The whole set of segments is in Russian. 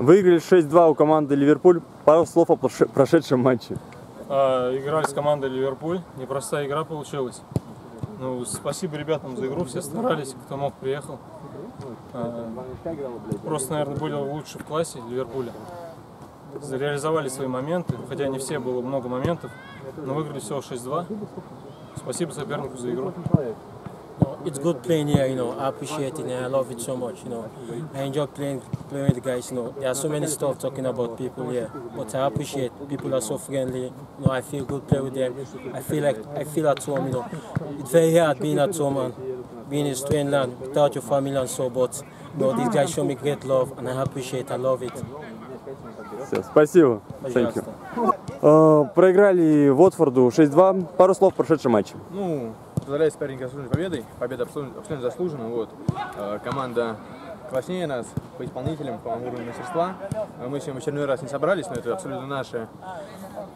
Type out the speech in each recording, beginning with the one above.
Выиграли 6-2 у команды Ливерпуль. Пару слов о проше- прошедшем матче. А, Играли с командой Ливерпуль. Непростая игра получилась. Ну, спасибо ребятам за игру, все старались, кто мог, приехал. А, Просто, наверное, были лучше в классе Ливерпуля. Реализовали свои моменты, хотя не все, было много моментов, но выиграли всего 6-2. Спасибо сопернику за игру. No, it's good playing here, you know. I appreciate it and I love it so much, you know. I enjoy playing playing with the guys, you know. There are so many stuff talking about people here, but I appreciate people are so friendly. You know, I feel good playing with them. I feel like I feel at home, you know. It's very hard being at home and being in a strange land without your family and so, but you know, these guys show me great love and I appreciate. I love it. Все, спасибо. Thank you. Пожалуйста. Э, проиграли Уотфорду 6-2. Пару слов о прошедшем матче. Ну, поздравляю соперника с победой. Победа абсолютно, заслужена. Вот. Э, Команда класснее нас по исполнителям, по уровню мастерства. Э, Мы сегодня в очередной раз не собрались, но это абсолютно наши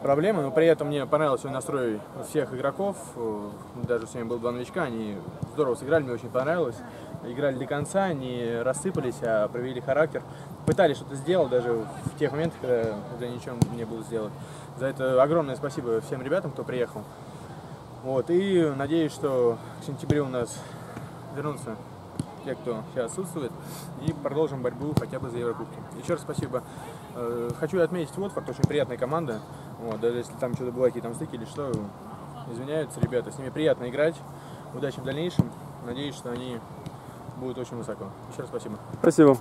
проблемы. Но при этом мне понравился настрой всех игроков. Э, Даже сегодня было два новичка, они здорово сыграли, мне очень понравилось. Играли до конца, не рассыпались, а проявили характер. Пытались что-то сделать, даже в тех моментах, когда, когда ничего не было сделать. За это огромное спасибо всем ребятам, кто приехал. Вот, и надеюсь, что к сентябрю у нас вернутся те, кто сейчас отсутствует, и продолжим борьбу хотя бы за Еврокубки. Еще раз спасибо. Э, Хочу отметить Уотфорд, очень приятная команда. Вот, даже если там что-то было, какие-то стыки или что, извиняются ребята. С ними приятно играть. Удачи в дальнейшем. Надеюсь, что они будут очень высоко. Еще раз спасибо. Спасибо.